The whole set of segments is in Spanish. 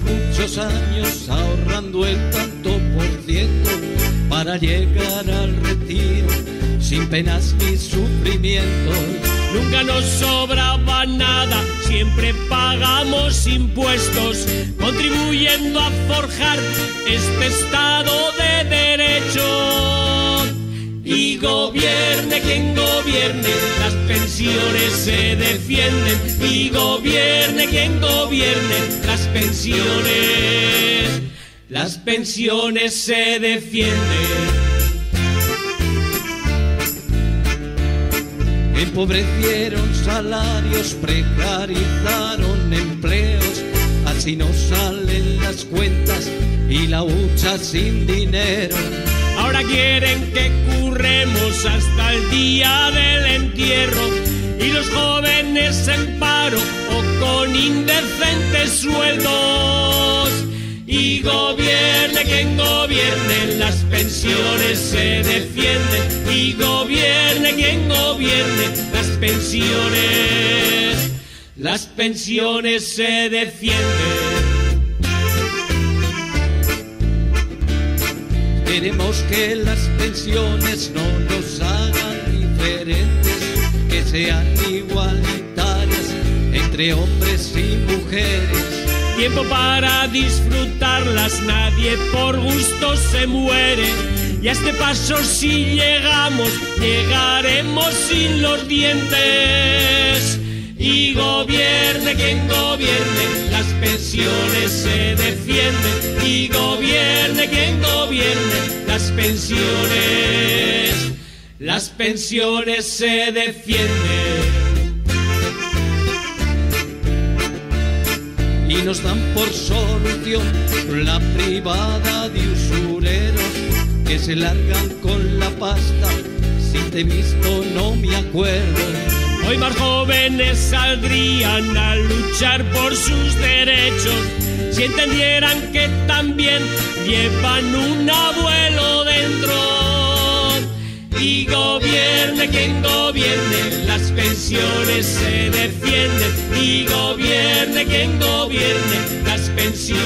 muchos años ahorrando el tanto por ciento para llegar al retiro sin penas ni sufrimientos. Nunca nos sobraba nada, siempre pagamos impuestos, contribuyendo a forjar este Estado de Derecho. Y las se defienden. Y gobierne quien gobierne, las pensiones, las pensiones se defienden. Empobrecieron salarios, precarizaron empleos, así no salen las cuentas y la hucha sin dinero. Ahora quieren que curremos hasta el día del entierro y los jóvenes en paro o con indecentes sueldos. Y gobierne quien gobierne, las pensiones se defienden. Y gobierne quien gobierne, las pensiones, las pensiones se defienden. Queremos que las pensiones no nos hagan diferentes, sean igualitarias entre hombres y mujeres. Tiempo para disfrutarlas, nadie por gusto se muere. Y a este paso si llegamos, llegaremos sin los dientes. Y gobierne quien gobierne, las pensiones se defienden. Y gobierne quien gobierne, las pensiones, las pensiones se defienden. y nos dan por solución la privada de usureros que se largan con la pasta. Si te he visto no me acuerdo. Hoy más jóvenes saldrían a luchar por sus derechos si entendieran que también llevan un abuelo dentro. Pensiones se defienden. Y gobierne quien gobierne, las pensiones.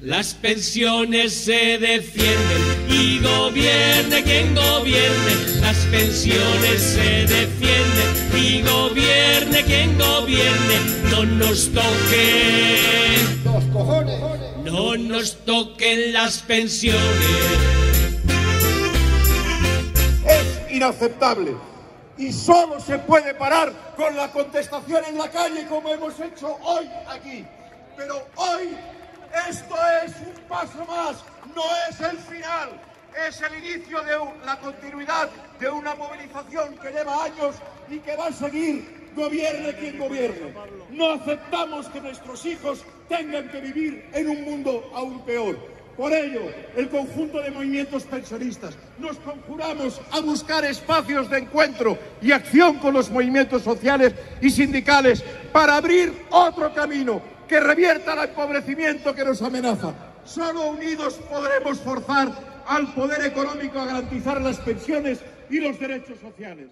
Las pensiones se defienden y gobierne quien gobierne, las pensiones se defienden y gobierne quien gobierne, no nos toquen, Los cojones. no nos toquen las pensiones. Es inaceptable. Y solo se puede parar con la contestación en la calle como hemos hecho hoy aquí. Pero hoy esto es un paso más, no es el final. Es el inicio de la continuidad de una movilización que lleva años y que va a seguir, gobierne quien gobierne. No aceptamos que nuestros hijos tengan que vivir en un mundo aún peor. Por ello, el conjunto de movimientos pensionistas nos conjuramos a buscar espacios de encuentro y acción con los movimientos sociales y sindicales para abrir otro camino que revierta el empobrecimiento que nos amenaza. Solo unidos podremos forzar al poder económico a garantizar las pensiones y los derechos sociales.